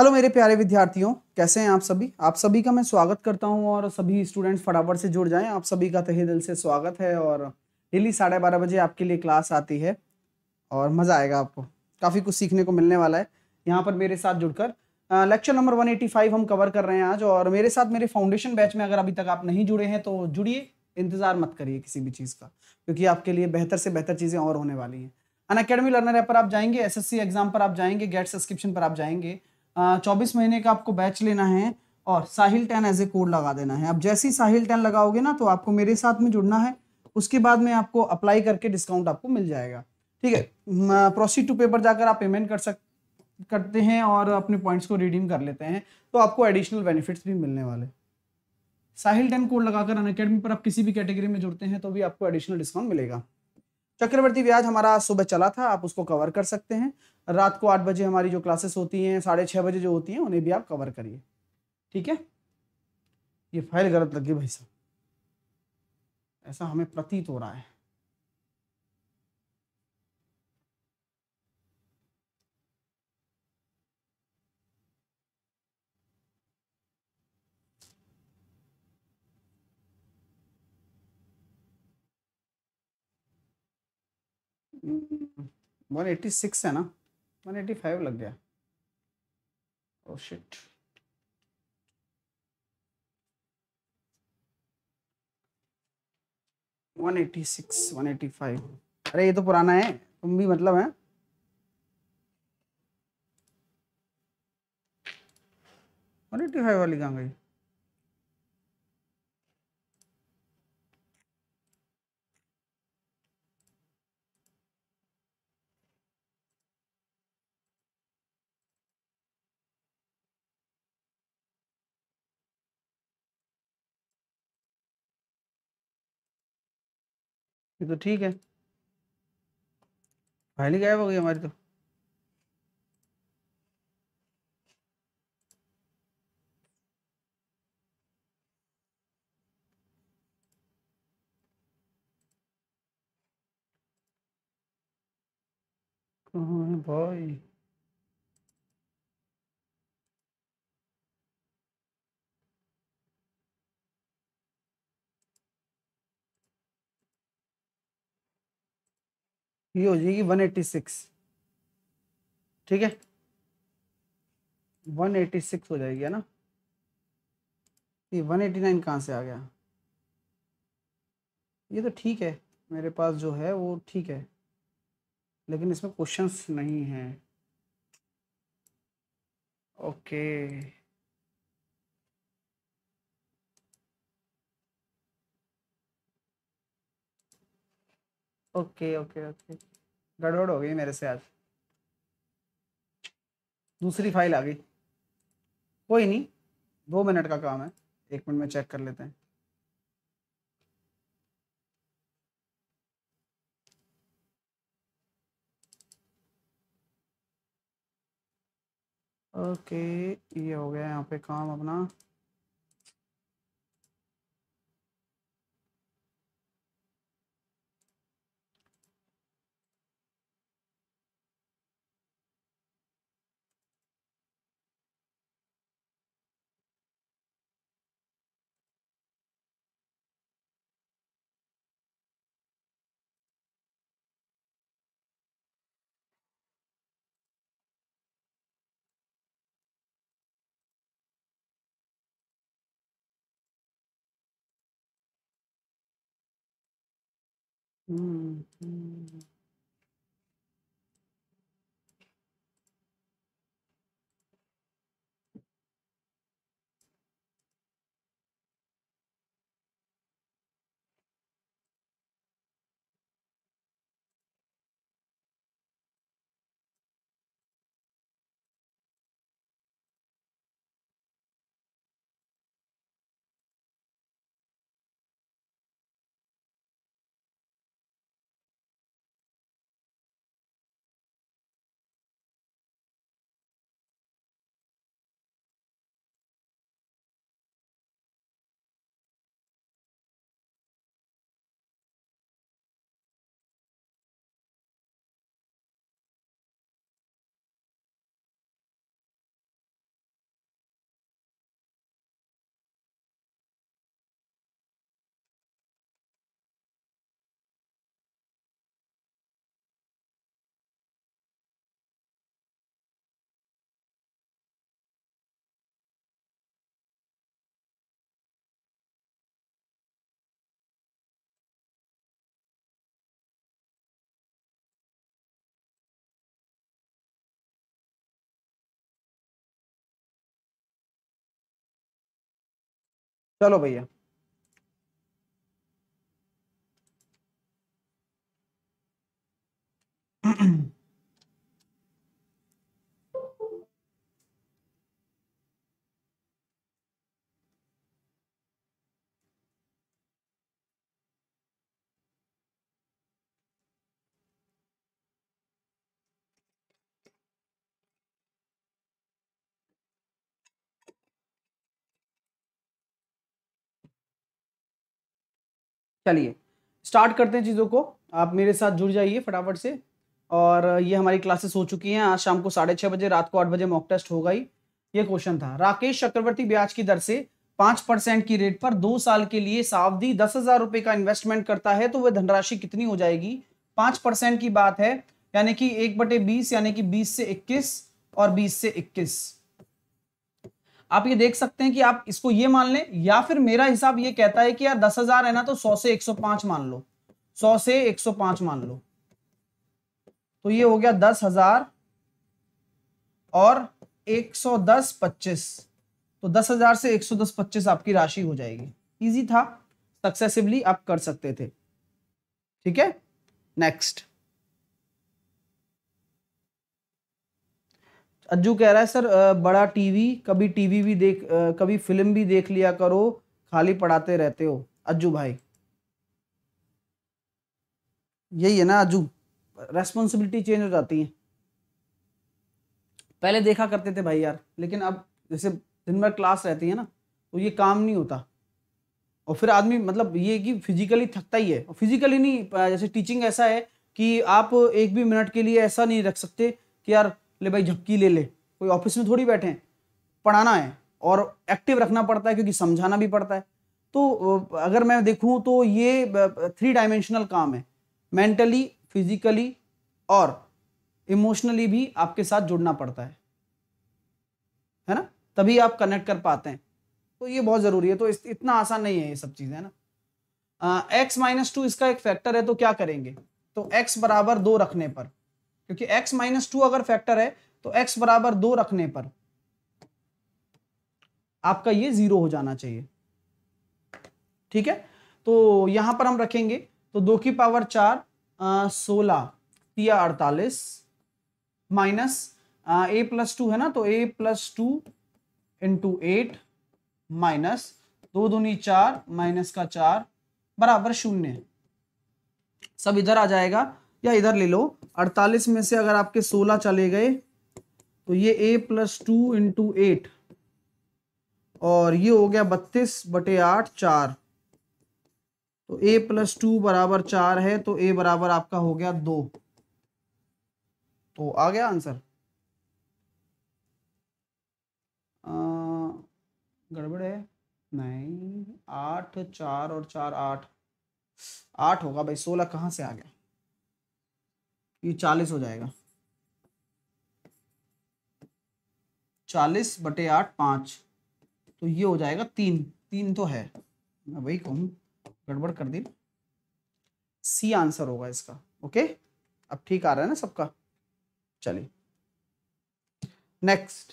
Hello मेरे प्यारे विद्यार्थियों, कैसे हैं आप सभी? आप सभी का मैं स्वागत करता हूँ और सभी स्टूडेंट्स फटाफट से जुड़ जाएँ। आप सभी का तहे दिल से स्वागत है और डेली साढ़े बारह बजे आपके लिए क्लास आती है और मज़ा आएगा आपको। काफ़ी कुछ सीखने को मिलने वाला है यहाँ पर मेरे साथ जुड़कर। लेक्चर नंबर 185 हम कवर कर रहे हैं आज और मेरे साथ मेरे फाउंडेशन बैच में अगर अभी तक आप नहीं जुड़े हैं तो जुड़िए, इंतज़ार मत करिए किसी भी चीज़ का, क्योंकि आपके लिए बेहतर से बेहतर चीज़ें और होने वाली हैं। अन अकेडमी लर्नर ऐप पर आप जाएँगे एसएससी एग्ज़ाम पर आप जाएँगे गेट सब्सक्रिप्शन पर आप जाएँगे चौबीस महीने का आपको बैच लेना है और Sahil ten as a code लगा देना है। अब जैसे ही साहिल टेन लगाओगे ना तो आपको मेरे साथ में जुड़ना है। उसके बाद में आपको अप्लाई करके डिस्काउंट आपको मिल जाएगा। ठीक है? प्रोसीड टू पेपर जाकर आप पेमेंट कर सक, करते हैं और अपने पॉइंट्स को रिडीम कर लेते हैं। तो आपको एडिशनल बेनिफिट्स भी मिलने वाले। साहिल टेन कोड लगाकर अन अकेडमी पर आप किसी भी कैटेगरी में जुड़ते हैं तो भी आपको एडिशनल डिस्काउंट मिलेगा। चक्रवर्ती ब्याज हमारा सुबह चला था, आप उसको कवर कर सकते हैं। रात को आठ बजे हमारी जो क्लासेस होती हैं, साढ़े छः बजे जो होती हैं, उन्हें भी आप कवर करिए। ठीक है? ये फ़ाइल गलत लग गई भाई साहब। ऐसा हमें प्रतीत हो रहा है। वन एट्टी सिक्स है ना? वन एट्टी फाइव लग गया। ओ shit one eighty six, one eighty five. अरे, ये तो पुराना है। तुम भी मतलब है। वन एट्टी फाइव वाली कहाँ गई? ये तो ठीक है। फ़ाइल गायब हो गई हमारी तो। भाई? ये हो जाएगी वन एट्टी सिक्स ठीक है? वन एट्टी सिक्स हो जाएगी, है ना? ये वन एटी नाइन कहाँ से आ गया? ये तो ठीक है, मेरे पास जो है वो ठीक है, लेकिन इसमें क्वेश्चंस नहीं हैं। ओके। Okay okay okay. गड़बड़ हो गई मेरे से आज। दूसरी फ़ाइल आ गई। कोई नहीं, दो मिनट का काम है। एक मिनट में चेक कर लेते हैं। ओके, ये हो गया यहाँ पे काम अपना। 음. 음. चलो भैया। चलिए स्टार्ट करते हैं चीज़ों को। आप मेरे साथ जुड़ जाइए फटाफट से। और ये हमारी क्लासेस हो चुकी हैं। आज शाम को साढ़े छः बजे, रात को आठ बजे मॉक टेस्ट होगा ही। ये क्वेश्चन था। राकेश चक्रवर्ती ब्याज की दर से पाँच परसेंट की रेट पर दो साल के लिए सावधि दस हज़ार रुपए का इन्वेस्टमेंट करता है तो वह धनराशि कितनी हो जाएगी? पाँच परसेंट की बात है, यानी कि एक बटे बीस, यानी कि बीस से इक्कीस और बीस से इक्कीस। आप ये देख सकते हैं कि आप इसको ये मान लें, या फिर मेरा हिसाब ये कहता है कि यार दस हज़ार है ना तो सौ से एक सौ पाँच मान लो। सौ से एक सौ पाँच मान लो। तो ये हो गया दस हज़ार और एक सौ दस पच्चीस। तो दस हज़ार से एक सौ दस पच्चीस आपकी राशि हो जाएगी। इजी था। सक्सेसिवली आप कर सकते थे। ठीक है? नेक्स्ट अज्जू कह रहा है, सर बड़ा टीवी, कभी टीवी भी देख कभी फ़िल्म भी देख लिया करो, खाली पढ़ाते रहते हो। अज्जू भाई। यही है ना अज्जू रेस्पॉन्सिबिलिटी चेंज हो जाती है। पहले देखा करते थे भाई यार, लेकिन अब जैसे दिन भर क्लास रहती है ना तो ये काम नहीं होता। और फिर आदमी मतलब ये कि फिजिकली थकता ही है। और फिजिकली नहीं जैसे टीचिंग ऐसा है कि आप एक भी मिनट के लिए ऐसा नहीं रख सकते कि यार ले भाई, झपकी ले ले। कोई ऑफ़िस में थोड़ी बैठे हैं। पढ़ाना है और एक्टिव रखना पड़ता है क्योंकि समझाना भी पड़ता है। तो अगर मैं देखूँ तो ये थ्री डायमेंशनल काम है। मेंटली फिजिकली और इमोशनली भी आपके साथ जुड़ना पड़ता है। है ना? तभी आप कनेक्ट कर पाते हैं। तो ये बहुत ज़रूरी है। तो इतना आसान नहीं है ये सब चीज़ें, है ना? एक्स माइनस टू इसका एक फैक्टर है तो क्या करेंगे? तो एक्स बराबर दो रखने पर। क्योंकि एक्स माइनस टू अगर फैक्टर है तो एक्स बराबर दो रखने पर आपका ये ज़ीरो हो जाना चाहिए। ठीक है? तो यहाँ पर हम रखेंगे तो दो की पावर चार सोलह या अड़तालीस माइनस ए प्लस टू है ना तो A plus two into eight minus दो दूनी चार माइनस का चार, बराबर शून्य। सब इधर आ जाएगा। या इधर ले लो। अड़तालीस में से अगर आपके सोलह चले गए तो ये A plus two into eight और ये हो गया बत्तीस बटे आठ, चार। तो ए प्लस टू बराबर चार है तो ए बराबर आपका हो गया दो। तो आ गया आंसर। गड़बड़ है? नहीं, आठ, चार और चार, आठ। आठ होगा भाई, सोलह कहाँ से आ गया? ये चालीस हो जाएगा। चालीस बटे आठ, पाँच। तो ये हो जाएगा तीन। तीन तो है। मैं वही कहूँ, गड़बड़ कर दी। सी आंसर होगा इसका। ओके? अब ठीक आ रहा है ना सबका? चलिए। नेक्स्ट।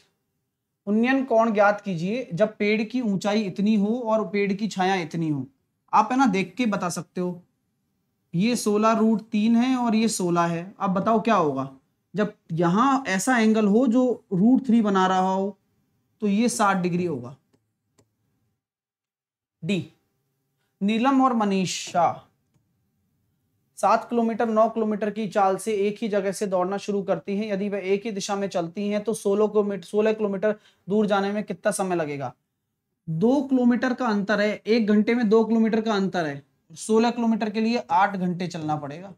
उन्नयन कौन ज्ञात कीजिए? जब पेड़ की ऊंचाई इतनी हो और पेड़ की छाया इतनी हो। आप है ना देख के बता सकते हो। ये सोलह रूट तीन है और ये सोलह है। अब बताओ क्या होगा? जब यहाँ ऐसा एंगल हो जो रूट थ्री बना रहा हो तो ये साठ डिग्री होगा। डी नीलम और मनीषा। सात किलोमीटर, नौ किलोमीटर की चाल से एक ही जगह से दौड़ना शुरू करती हैं। यदि वह एक ही दिशा में चलती हैं तो सोलह किलोमीटर सोलह किलोमीटर दूर जाने में कितना समय लगेगा? दो किलोमीटर का अंतर है। एक घंटे में दो किलोमीटर का अंतर है। सोलह किलोमीटर के लिए आठ घंटे चलना पड़ेगा।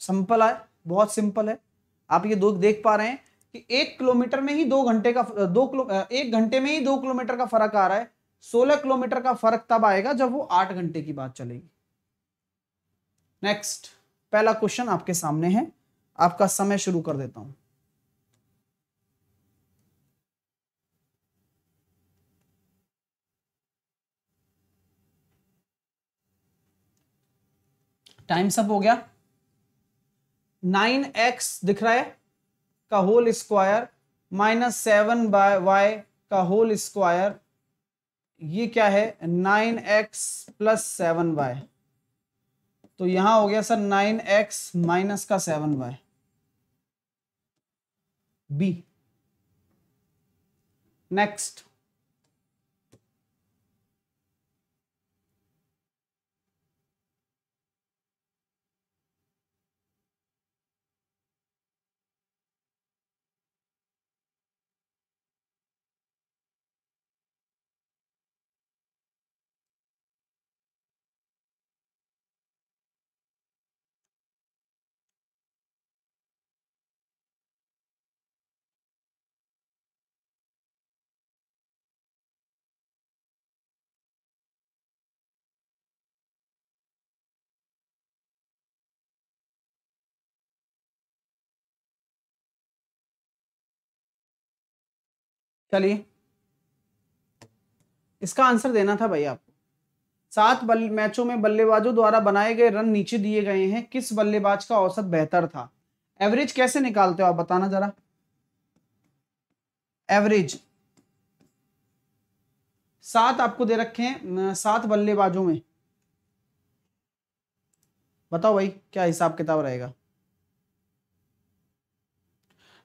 सिंपल है, बहुत सिंपल है। आप ये दो देख पा रहे हैं कि एक किलोमीटर में ही दो घंटे का, दो किलो, एक घंटे में ही दो किलोमीटर का फ़र्क आ रहा है। सोलह किलोमीटर का फ़र्क तब आएगा जब वो आठ घंटे की बात चलेगी। नेक्स्ट पहला क्वेश्चन आपके सामने है। आपका समय शुरू कर देता हूँ। टाइम सब हो गया। नाइन एक्स दिख रहा है, का whole square minus seven by Y का होल स्क्वायर ये क्या है? Nine X plus seven Y तो यहाँ हो गया सर नाइन एक्स माइनस का सेवन वाई बी नेक्स्ट चलिए। इसका आंसर देना था भाई आपको। सात मैचों में बल्लेबाजों द्वारा बनाए गए रन नीचे दिए गए हैं। किस बल्लेबाज का औसत बेहतर था? एवरेज कैसे निकालते हो आप, बताना जरा। एवरेज। सात आपको दे रखे हैं सात बल्लेबाजों में। बताओ भाई, क्या हिसाब किताब रहेगा?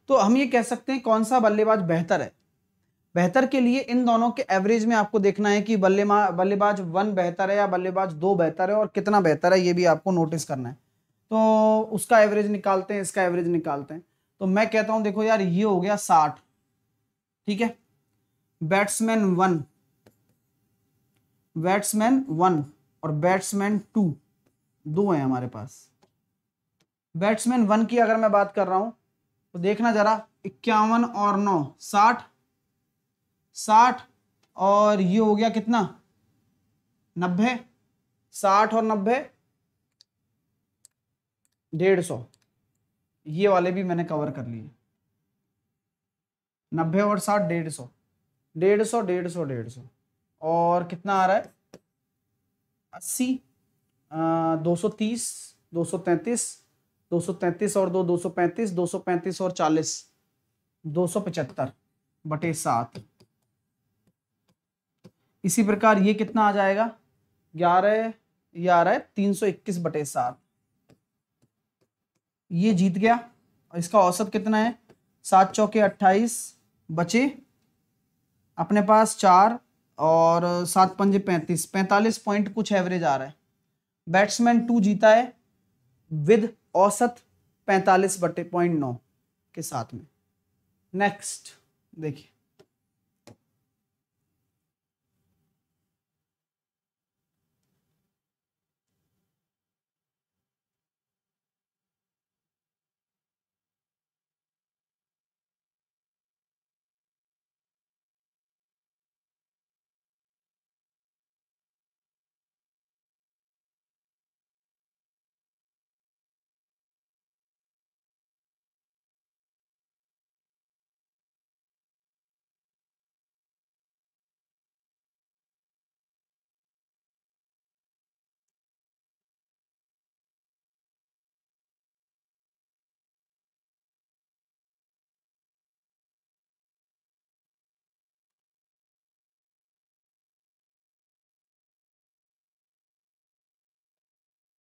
तो हम ये कह सकते हैं, कौन सा बल्लेबाज बेहतर है? बेहतर के लिए इन दोनों के एवरेज में आपको देखना है कि बल्लेमा बल्लेबाज वन बेहतर है या बल्लेबाज दो बेहतर है और कितना बेहतर है, ये भी आपको नोटिस करना है। तो उसका एवरेज निकालते हैं, इसका एवरेज निकालते हैं। तो मैं कहता हूँ, देखो यार, ये हो गया साठ। ठीक है? बैट्समैन वन बैट्समैन वन और बैट्समैन टू दो है हमारे पास। बैट्समैन वन की अगर मैं बात कर रहा हूँ तो देखना जरा, इक्यावन और नौ, साठ। साठ और ये हो गया कितना? नब्बे। साठ और नब्बे, डेढ़ सौ। ये वाले भी मैंने कवर कर लिए। नब्बे और साठ, डेढ़ सौ। डेढ़ सौ डेढ़ सौ डेढ़ सौ। और कितना आ रहा है? अस्सी दो सौ तीस, दो सौ तैंतीस, दो सौ तैंतीस और दो दो सौ पैंतीस, दो सौ पैंतीस और चालीस, दो सौ पचहत्तर बटे सात। इसी प्रकार ये कितना आ जाएगा? ग्यारह ये आ रहा है तीन सौ इक्कीस बटे सात। ये जीत गया। और इसका औसत कितना है? सात चौके अट्ठाईस बचे अपने पास चार और सात पंजे पैंतीस। पैंतालीस पॉइंट कुछ एवरेज आ रहा है। बैट्समैन टू जीता है विद औसत पैंतालीस बटे पॉइंट नौ के साथ में। नेक्स्ट देखिए।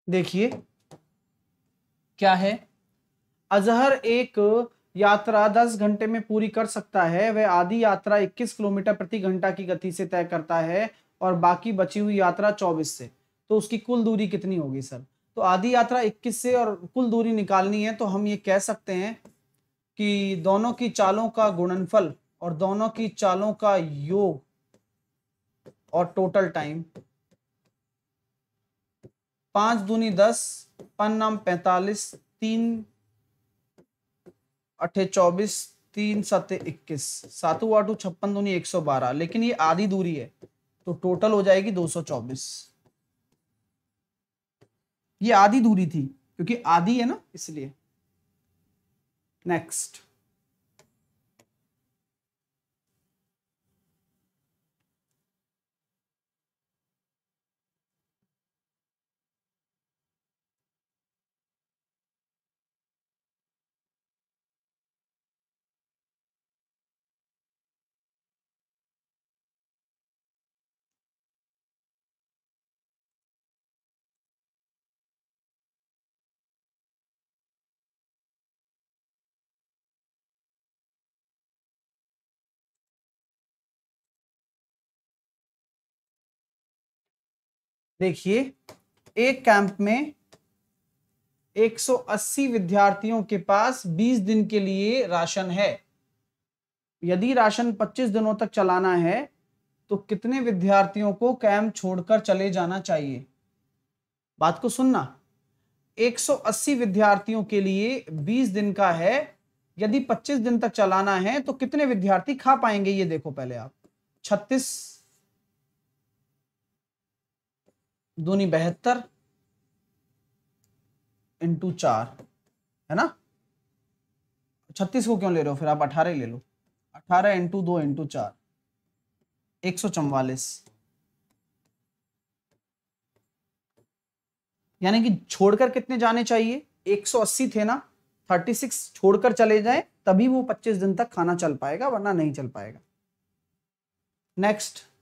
देखिए, क्या है? अजहर एक यात्रा 10 घंटे में पूरी कर सकता है। वह आधी यात्रा 21 किलोमीटर प्रति घंटा की गति से तय करता है और बाकी बची हुई यात्रा 24 से। तो उसकी कुल दूरी कितनी होगी, सर? तो आधी यात्रा 21 से और कुल दूरी निकालनी है तो हम ये कह सकते हैं कि दोनों की चालों का गुणनफल और दोनों की चालों का योग और टोटल टाइम पाँच दूनी दस पन्नाम पैंतालीस, तीन अठे चौबीस, तीन सत्ते इक्कीस। सातु आठू छप्पन दूनी एक सौ बारह। लेकिन ये आधी दूरी है तो टोटल हो जाएगी दो सौ चौबीस। ये आधी दूरी थी, क्योंकि आधी है ना, इसलिए। नेक्स्ट देखिए, एक कैंप में 180 विद्यार्थियों के पास 20 दिन के लिए राशन है। यदि राशन 25 दिनों तक चलाना है तो कितने विद्यार्थियों को कैंप छोड़कर चले जाना चाहिए? बात को सुनना। 180 विद्यार्थियों के लिए 20 दिन का है। यदि 25 दिन तक चलाना है तो कितने विद्यार्थी खा पाएँगे, ये देखो पहले आप। 36 दूनी बहत्तर इंटू चार, है ना? छत्तीस को क्यों ले रहे हो? फिर आप अठारह ले लो। अठारह इंटू दो इंटू चार। एक सौ चौवालीस। यानी कि छोड़कर कितने जाने चाहिए? 180 थे ना? 36 छोड़कर चले जाए, तभी वो 25 दिन तक खाना चल पाएगा, वरना नहीं चल पाएगा। नेक्स्ट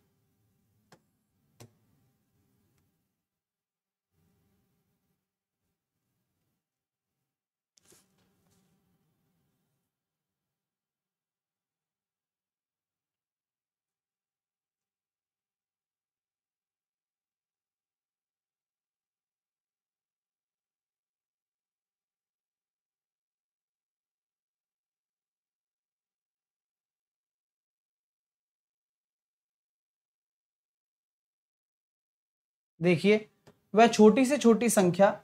देखिए, वह छोटी से छोटी संख्या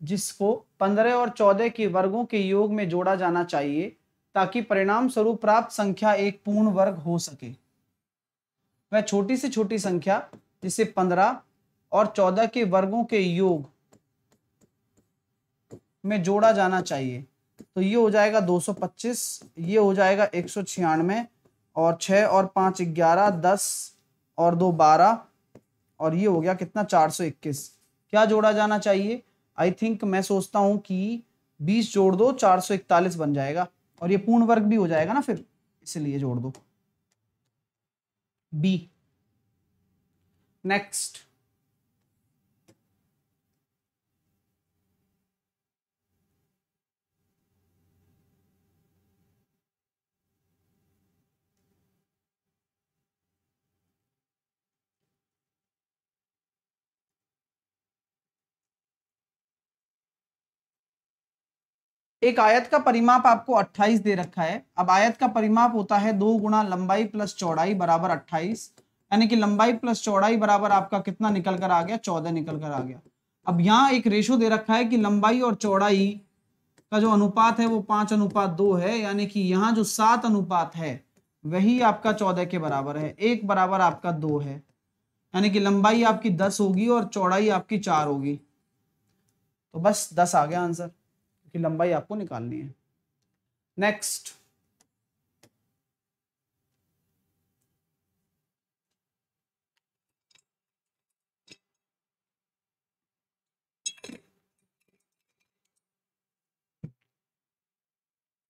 जिसको पंद्रह और चौदह के वर्गों के योग में जोड़ा जाना चाहिए ताकि परिणाम स्वरूप प्राप्त संख्या एक पूर्ण वर्ग हो सके। वह छोटी से छोटी संख्या जिसे पंद्रह और चौदह के वर्गों के योग में जोड़ा जाना चाहिए। तो ये हो जाएगा 225 ये हो जाएगा एक सौ छियानवे और 6 और 5 ग्यारह, दस और दो बारह और ये हो गया कितना? 421 क्या जोड़ा जाना चाहिए? आई थिंक मैं सोचता हूँ कि 20 जोड़ दो 441 बन जाएगा। और ये पूर्ण वर्ग भी हो जाएगा ना फिर? इसलिए जोड़ दो। बी नेक्स्ट एक आयत का परिमाप आपको 28 दे रखा है। अब आयत का परिमाप होता है दो गुणा लंबाई प्लस चौड़ाई बराबर 28 यानी कि लंबाई प्लस चौड़ाई बराबर आपका कितना निकल कर आ गया? चौदह निकल कर आ गया। अब यहाँ एक रेशो दे रखा है कि लंबाई और चौड़ाई का जो अनुपात है वो पाँच अनुपात दो है। यानी कि यहाँ जो सात अनुपात है, वही आपका चौदह के बराबर है। एक बराबर आपका दो है। यानी कि लंबाई आपकी दस होगी और चौड़ाई आपकी चार होगी। तो बस दस आ गया आंसर। की लंबाई आपको निकालनी है। नेक्स्ट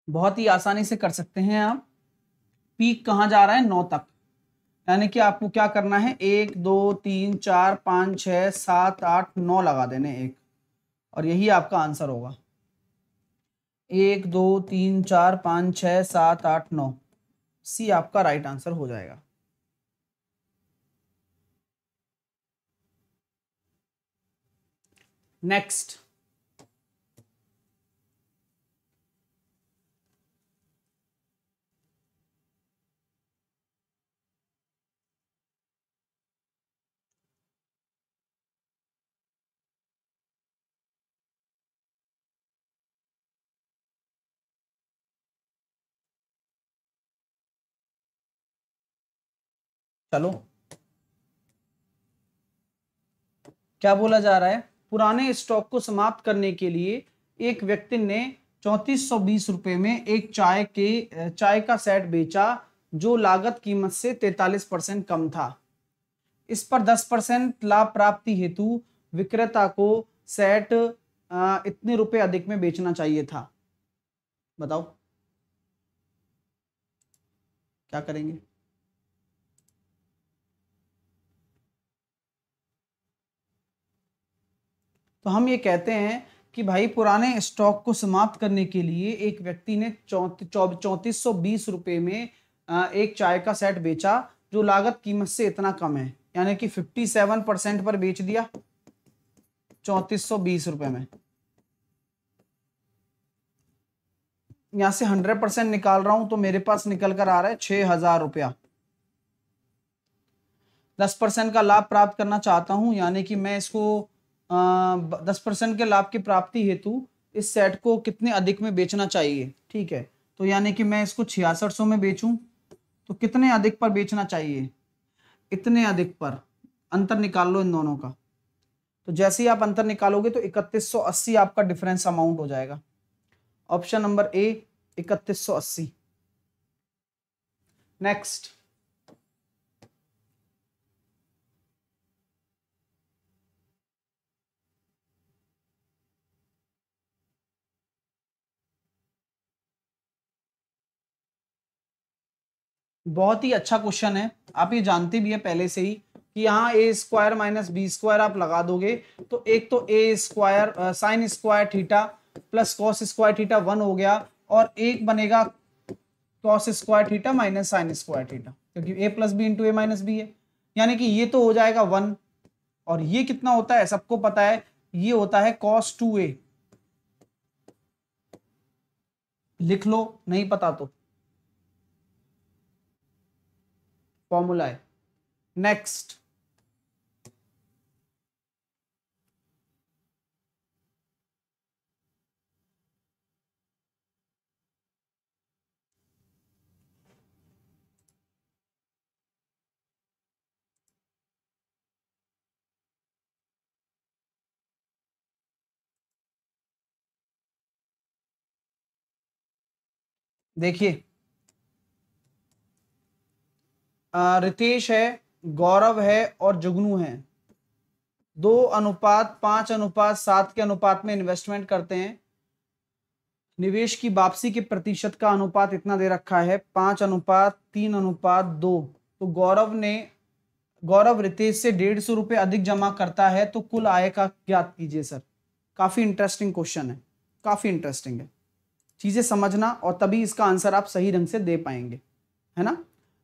बहुत ही आसानी से कर सकते हैं आप। पीक कहाँ जा रहा है? नौ तक। यानी कि आपको क्या करना है? एक, दो, तीन, चार, पाँच छ सात, आठ, नौ लगा देने एक। और यही आपका आंसर होगा। एक, दो, तीन, चार, पाँच छ सात, आठ, नौ। सी आपका राइट आंसर हो जाएगा। नेक्स्ट चलो क्या बोला जा रहा है? पुराने स्टॉक को समाप्त करने के लिए एक व्यक्ति ने चौतीस सौ रुपए में एक चाय के, चाय का सेट बेचा, जो लागत कीमत से तैतालीस परसेंट कम था। इस पर दस परसेंट लाभ प्राप्ति हेतु विक्रेता को सेट इतने रुपए अधिक में बेचना चाहिए था। बताओ। क्या करेंगे? तो हम ये कहते हैं कि भाई पुराने स्टॉक को समाप्त करने के लिए एक व्यक्ति ने चौंतीस सौ बीस में एक चाय का सेट बेचा, जो लागत कीमत से इतना कम है, यानी कि फिफ्टी सेवन परसेंट पर बेच दिया चौंतीस सौ में। यहाँ से हंड्रेड परसेंट निकाल रहा हूँ तो मेरे पास निकल कर आ रहा है छह हज़ार रुपया। दस परसेंट का लाभ प्राप्त करना चाहता हूँ, यानी कि मैं इसको दस परसेंट के लाभ की प्राप्ति हेतु इस सेट को कितने अधिक में बेचना चाहिए? ठीक है। तो यानी कि मैं इसको छियासठ सौ में बेचूं तो कितने अधिक पर बेचना चाहिए? इतने अधिक पर। अंतर निकाल लो इन दोनों का। तो जैसे ही आप अंतर निकालोगे तो इकतीस सौ अस्सी आपका डिफरेंस अमाउंट हो जाएगा। ऑप्शन नंबर ए इकतीस सौ अस्सी। नेक्स्ट बहुत ही अच्छा क्वेश्चन है। आप ये जानते भी है पहले से ही कि यहाँ A square minus B square आप लगा दोगे तो एक तो A square sine square theta plus cos square theta one हो गया और एक बनेगा cos square theta minus sine square theta क्योंकि A plus B into A minus B है। यानी कि ये तो हो जाएगा वन और ये कितना होता है? सबको पता है, ये होता है कॉस टू ए लिख लो, नहीं पता तो। फॉर्मूला है। नेक्स्ट देखिए रितेश है, गौरव है और जुगनू है। दो अनुपात, पाँच अनुपात, सात के अनुपात में इन्वेस्टमेंट करते हैं। निवेश की वापसी के प्रतिशत का अनुपात इतना दे रखा है, पाँच अनुपात, तीन अनुपात, दो। तो गौरव ने, गौरव रितेश से डेढ़ सौ रुपये अधिक जमा करता है तो कुल आय का ज्ञात कीजिए सर। काफ़ी इंटरेस्टिंग क्वेश्चन है, काफ़ी इंटरेस्टिंग है। चीज़ें समझना और तभी इसका आंसर आप सही ढंग से दे पाएँगे, है ना?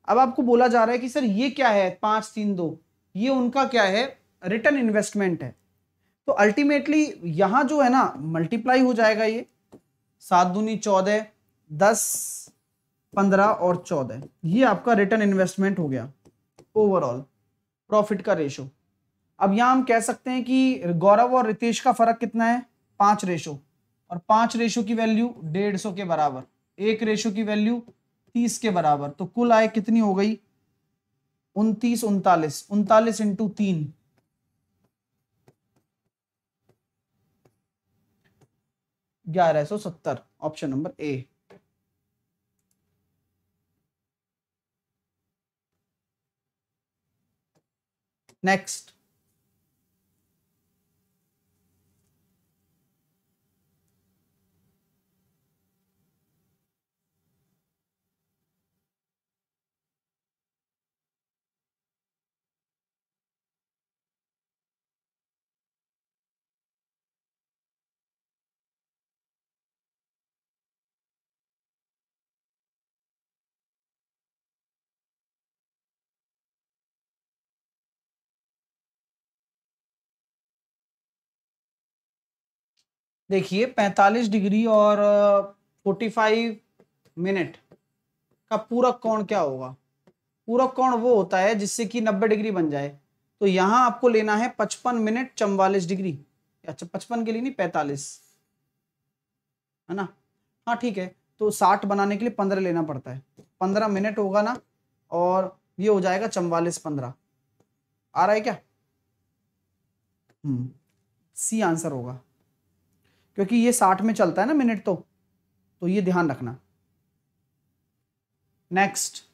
अब आपको बोला जा रहा है कि सर ये क्या है? पाँच, तीन, दो। ये उनका क्या है? रिटर्न इन्वेस्टमेंट है। तो अल्टीमेटली यहाँ जो है ना, मल्टीप्लाई हो जाएगा ये। सात दूनी चौदह दस, पंद्रह और चौदह ये आपका रिटर्न इन्वेस्टमेंट हो गया। ओवरऑल प्रॉफिट का रेशो अब यहाँ हम कह सकते हैं कि गौरव और रितेश का फ़र्क कितना है? पाँच रेशो और पाँच रेशो की वैल्यू डेढ़ सौ के बराबर। एक रेशो की वैल्यू तीस के बराबर तो कुल आय कितनी हो गई? उनतीस, उनतालीस। उनतालीस इंटू तीन। ग्यारह सौ सत्तर ऑप्शन नंबर ए नेक्स्ट देखिए 45 डिग्री और 45 मिनट का पूरक कोण क्या होगा? पूरक कोण वो होता है जिससे कि 90 डिग्री बन जाए। तो यहाँ आपको लेना है 55 मिनट चौवालीस डिग्री। अच्छा 55 के लिए नहीं 45 है ना? हाँ ठीक है। तो 60 बनाने के लिए 15 लेना पड़ता है। 15 मिनट होगा ना, और ये हो जाएगा चौवालीस पंद्रह। आ रहा है क्या? हम्म सी आंसर होगा। क्योंकि ये साठ में चलता है ना मिनट तो तो ये ध्यान रखना। नेक्स्ट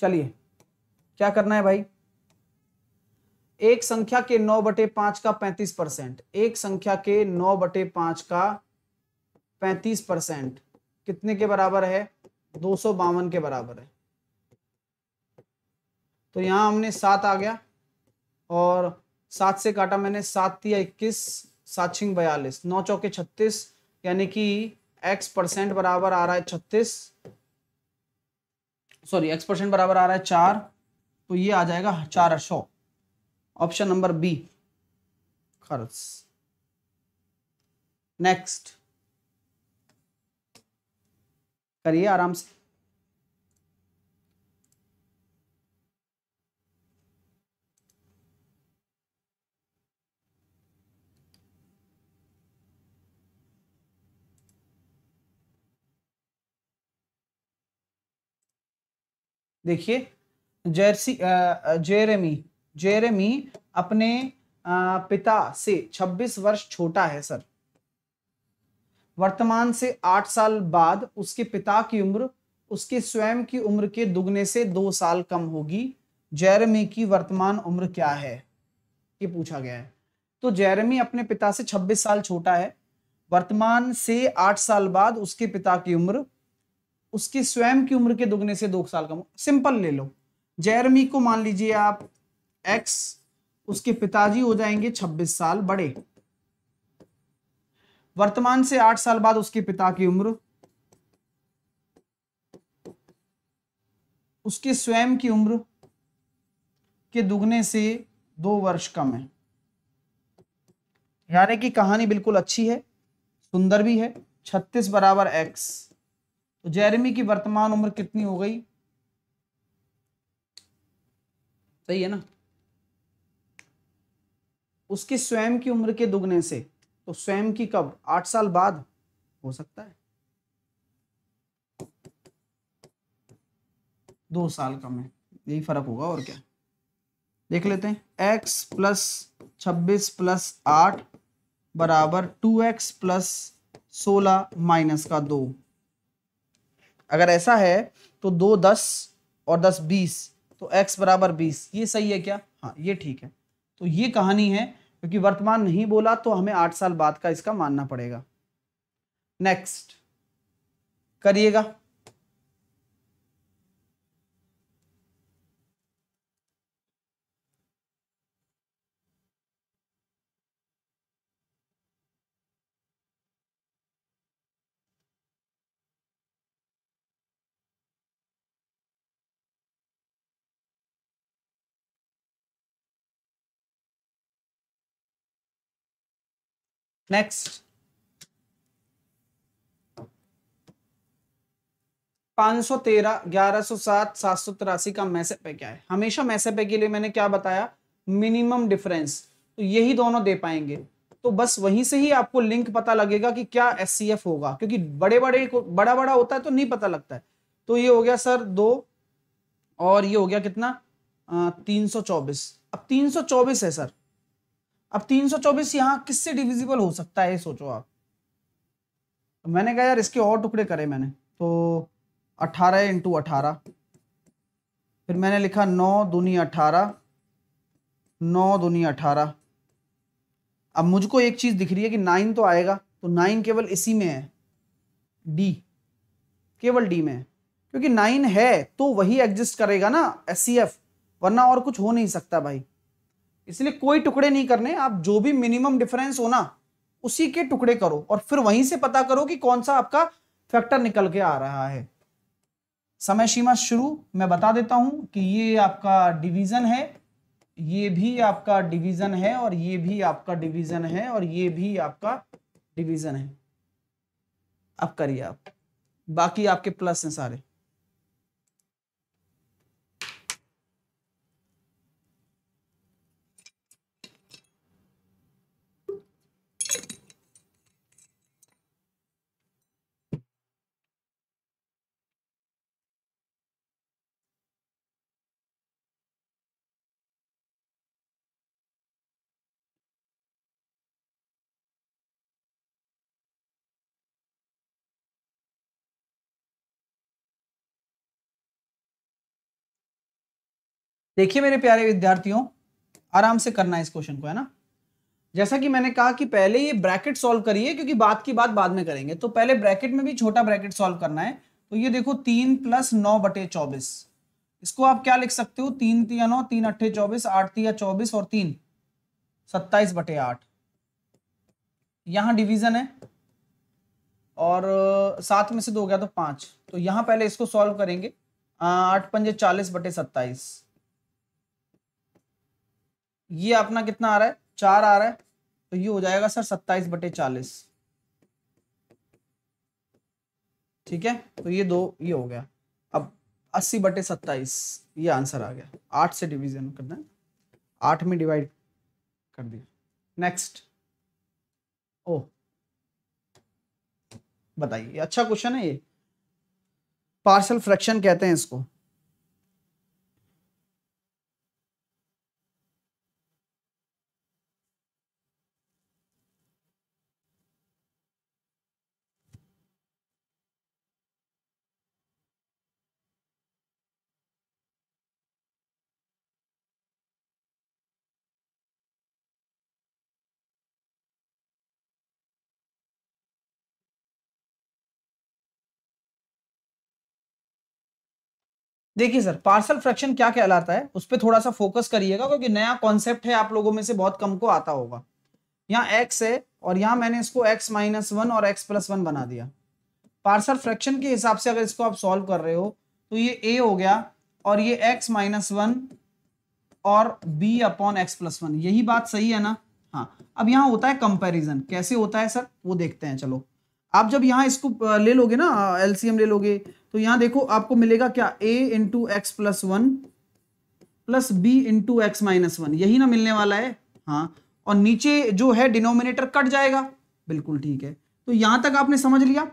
चलिए, क्या करना है भाई? एक संख्या के नौ बटे पाँच का पैंतीस परसेंट। एक संख्या के नौ बटे पाँच का पैंतीस परसेंट। कितने के बराबर है? दो सौ बावन के बराबर है। तो यहाँ हमने सात आ गया और सात से काटा मैंने सात तिया इक्कीस, सात छिंग बयालीस। नौ चौके छत्तीस, यानी कि एक्स परसेंट बराबर आ रहा है छत्तीस। सॉरी एक्स परसेंट बराबर आ रहा है चार तो ये आ जाएगा चार सौ ऑप्शन नंबर बी खर्च। नेक्स्ट करिए आराम से। देखिए, जर्सी जेरेमी जेरेमी अपने पिता से 26 वर्ष छोटा है सर। वर्तमान से आठ साल बाद उसके पिता की उम्र, उसके स्वयं की उम्र के दुगने से दो साल कम होगी। जेरेमी की वर्तमान उम्र क्या है? ये पूछा गया है। तो जेरेमी अपने पिता से 26 साल छोटा है। वर्तमान से आठ साल बाद उसके पिता की उम्र उसकी स्वयं की उम्र के दुगने से दो साल कम। सिंपल ले लो। जेरमी को मान लीजिए आप एक्स उसके पिताजी हो जाएँगे 26 साल बड़े। वर्तमान से आठ साल बाद उसके पिता की उम्र। उसके स्वयं की उम्र के दुगने से दो वर्ष कम है। यानी कि कहानी बिल्कुल अच्छी है, सुंदर भी है, छत्तीस बराबर एक्स तो जेरेमी की वर्तमान उम्र कितनी हो गई? सही है ना? उसकी स्वयं की उम्र के दुगने से तो स्वयं की कब? आठ साल बाद हो सकता है। दो साल कम है। यही फ़र्क होगा और क्या? देख लेते हैं। X प्लस छब्बीस प्लस आठ बराबर टू एक्स प्लस सोलह माइनस का दो। अगर ऐसा है तो दो दस और दस बीस तो एक्स बराबर बीस, ये सही है क्या? हाँ ये ठीक है। तो ये कहानी है, क्योंकि वर्तमान नहीं बोला तो हमें आठ साल बाद का इसका मानना पड़ेगा। नेक्स्ट करिएगा। नेक्स्ट पाँच सौ तेरह, ग्यारह सौ सात सात सौ तिरासी का मैसेज पे क्या है? हमेशा मैसेज पे के लिए मैंने क्या बताया? Minimum difference. तो यही दोनों दे पाएँगे। तो बस वहीं से ही आपको लिंक पता लगेगा कि क्या एस होगा। क्योंकि बड़े बड़े बड़ा बड़ा होता है तो नहीं पता लगता है। तो ये हो गया सर दो, और ये हो गया कितना? तीन सौ चौबीस। अब तीन सौ चौबीस है सर। अब 324 यहाँ किससे डिविजिबल हो सकता है सोचो आप। तो मैंने कहा, यार, इसके और टुकड़े करे मैंने। तो 18 इंटू अठारह। फिर मैंने लिखा नौ दूनी अठारह, नौ दूनी अठारह। अब मुझको एक चीज़ दिख रही है कि नाइन तो आएगा तो नाइन केवल इसी में है डी केवल डी में है। क्योंकि नाइन है तो वही एग्जिस्ट करेगा ना एस वरना और कुछ हो नहीं सकता भाई। इसलिए कोई टुकड़े नहीं करने, आप जो भी मिनिमम डिफरेंस हो ना उसी के टुकड़े करो और फिर वहीं से पता करो कि कौन सा आपका फैक्टर निकल के आ रहा है। समय सीमा शुरू, मैं बता देता हूँ कि ये आपका डिवीज़न है, ये भी आपका डिवीज़न है और ये भी आपका डिवीज़न है और ये भी आपका डिवीज़न है। अब करिए आप, बाकी आपके प्लस हैं सारे। देखिए मेरे प्यारे विद्यार्थियों, आराम से करना है इस क्वेश्चन को, है ना? जैसा कि मैंने कहा कि पहले ये ब्रैकेट सॉल्व करिए, क्योंकि बात की बात बाद में करेंगे। तो पहले ब्रैकेट में भी छोटा ब्रैकेट सॉल्व करना है। तो ये देखो, तीन प्लस नौ बटे चौबीस। इसको आप क्या लिख सकते हो? तीन तिया नौ, तीन अट्ठे चौबीस, आठ तिया चौबीस और तीन। सत्ताईस बटे आठ। यहाँ डिवीज़न है। और सात में से दो गया तो पाँच। तो यहाँ पहले इसको सॉल्व करेंगे। आठ पंजे चालीस बटे सत्ताईस। ये अपना कितना आ रहा है? चार आ रहा है। तो ये हो जाएगा सर सत्ताईस बटे चालीस। ठीक है? तो ये दो, ये हो गया। अब अस्सी बटे सत्ताईस, ये आंसर आ गया। आठ से डिवीज़न करना है। आठ में डिवाइड कर दिया। नेक्स्ट। ओ। बताइए। अच्छा क्वेश्चन है ये। पार्सल फ्रैक्शन कहते हैं इसको। देखिए सर पार्सल फ्रैक्शन क्या कहलाता है? उस पर थोड़ा सा फोकस करिएगा, क्योंकि नया कॉन्सेप्ट है, आप लोगों में से बहुत कम को आता होगा। यहाँ एक्स है और यहाँ मैंने इसको एक्स माइनस वन और एक्स प्लस वन बना दिया। पार्सल फ्रैक्शन के हिसाब से अगर इसको आप सॉल्व कर रहे हो तो ये ए हो गया और ये एक्स माइनस वन और B upon X plus one यही बात सही है ना? हाँ। अब यहाँ होता है कंपैरिजन कैसे होता है सर? वो देखते हैं, चलो। आप जब यहाँ इसको ले लोगे ना एलसीएम ले लोगे तो यहाँ देखो आपको मिलेगा क्या? A into X plus one plus B into X minus one यही ना मिलने वाला है? हाँ। और नीचे जो है डिनोमिनेटर कट जाएगा। बिल्कुल ठीक है। तो यहाँ तक आपने समझ लिया?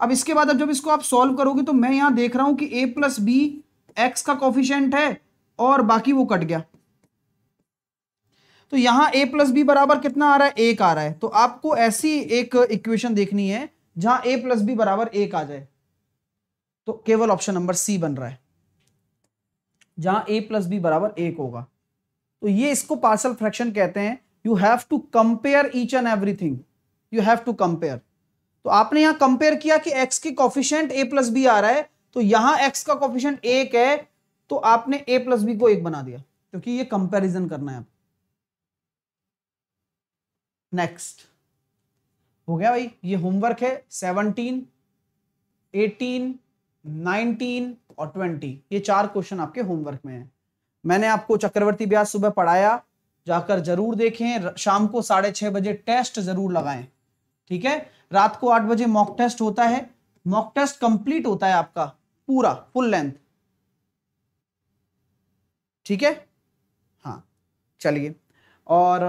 अब इसके बाद अब जब इसको आप सॉल्व करोगे तो मैं यहाँ देख रहा हूँ कि a प्लस बी एक्स का कॉफिशेंट है और बाकी वो कट गया। तो यहाँ a प्लस बी बराबर कितना आ रहा है? एक आ रहा है। तो आपको ऐसी एक इक्वेशन देखनी है जहाँ a प्लस बी बराबर एक आ जाए। तो केवल ऑप्शन नंबर सी बन रहा है। जहाँ ए प्लस बी बराबर एक होगा। तो ये इसको पार्सल फ्रैक्शन कहते हैं। You have to compare each and everything you have to compare तो आपने यहाँ कंपेयर किया कि एक्स की कॉफिशियंट ए प्लस बी आ रहा है तो यहाँ एक्स का कॉफिशियंट एक है तो आपने ए प्लस बी को एक बना दिया। क्योंकि ये कंपैरिजन करना है आप नेक्स्ट हो गया भाई, ये होमवर्क है। सेवनटीन एटीन नाइनटीन और ट्वेंटी, ये चार क्वेश्चन आपके होमवर्क में है। मैंने आपको चक्रवर्ती ब्याज सुबह पढ़ाया, जाकर ज़रूर देखें शाम को साढ़े छह बजे टेस्ट ज़रूर लगाएँ, ठीक है? रात को आठ बजे मॉक टेस्ट होता है मॉक टेस्ट कंप्लीट होता है आपका, पूरा फुल लेंथ ठीक है? हाँ चलिए, और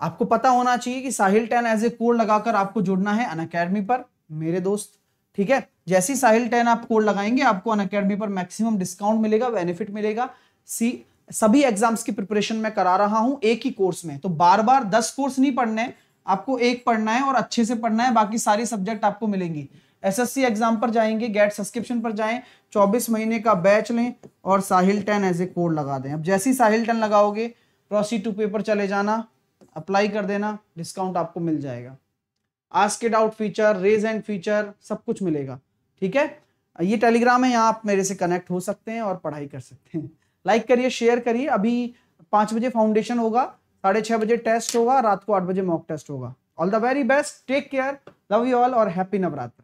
आपको पता होना चाहिए कि Sahil ten as a code लगाकर आपको जुड़ना है अन पर, मेरे दोस्त, ठीक है? जैसी साहिल टेन आप कोड लगाएँगे, आपको अन अकेडमी पर मैक्सिमम डिस्काउंट मिलेगा बेनिफिट मिलेगा। सी, सभी एग्ज़ाम्स की प्रिपरेशन में करा रहा हूँ एक ही कोर्स में। तो बार बार दस कोर्स नहीं पढ़ने आपको एक पढ़ना है और अच्छे से पढ़ना है, बाकी सारी सब्जेक्ट आपको मिलेंगी। एसएससी एग्ज़ाम पर जाएँगे गेट सब्सक्रिप्शन पर जाएँ 24 महीने का बैच लें और Sahil ten as a code लगा दें। अब जैसी साहिल टेन लगाओगे प्रोसीड टू पेपर चले जाना अप्लाई कर देना डिस्काउंट आपको मिल जाएगा। Ask it out feature raise and feature सब कुछ मिलेगा। ठीक है? ये टेलीग्राम है, यहाँ आप मेरे से कनेक्ट हो सकते हैं और पढ़ाई कर सकते हैं। लाइक करिए शेयर करिए। अभी पाँच बजे फाउंडेशन होगा, साढ़े छह बजे टेस्ट होगा, रात को आठ बजे मॉक टेस्ट होगा। All the very best take care love you all और हैप्पी नवरात्र।